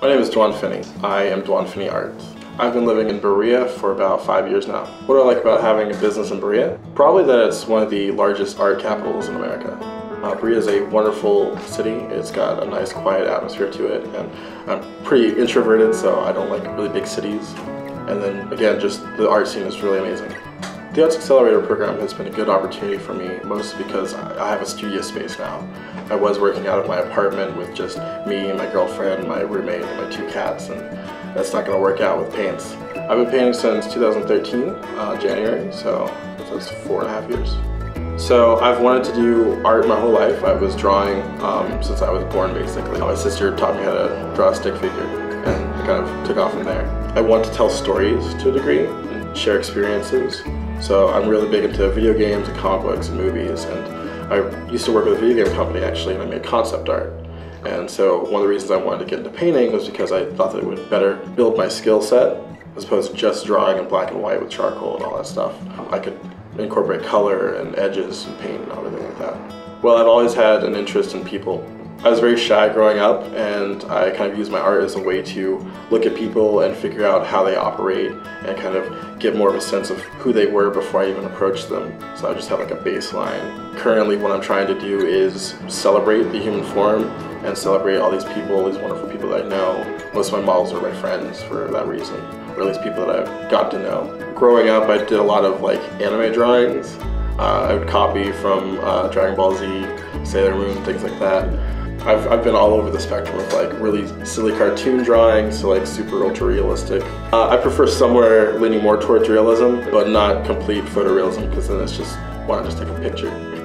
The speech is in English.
My name is Dwan Finney. I am Dwan Finney Art. I've been living in Berea for about five years now. What do I like about having a business in Berea? Probably that it's one of the largest art capitals in America. Uh, Berea is a wonderful city. It's got a nice quiet atmosphere to it and I'm pretty introverted so I don't like really big cities. And then again, just the art scene is really amazing. The Arts Accelerator program has been a good opportunity for me, mostly because I have a studio space now. I was working out of my apartment with just me and my girlfriend, my roommate, and my two cats, and that's not going to work out with paints. I've been painting since 2013, uh, January, so that's four and a half years. So I've wanted to do art my whole life. I was drawing um, since I was born, basically. My sister taught me how to draw a stick figure, and kind of took off from there. I want to tell stories to a degree, share experiences. So I'm really big into video games and comic books and movies, and I used to work with a video game company actually, and I made concept art. And so one of the reasons I wanted to get into painting was because I thought that it would better build my skill set as opposed to just drawing in black and white with charcoal and all that stuff. I could incorporate color and edges and paint and everything like that. Well, I've always had an interest in people I was very shy growing up and I kind of used my art as a way to look at people and figure out how they operate and kind of get more of a sense of who they were before I even approached them. So I just have like a baseline. Currently what I'm trying to do is celebrate the human form and celebrate all these people, these wonderful people that I know. Most of my models are my friends for that reason, or at least people that I've got to know. Growing up I did a lot of like anime drawings. Uh, I would copy from uh, Dragon Ball Z, Sailor Moon, things like that. I've, I've been all over the spectrum of like really silly cartoon drawings to like super ultra realistic. Uh, I prefer somewhere leaning more towards realism, but not complete photorealism because then it's just, why not just take a picture?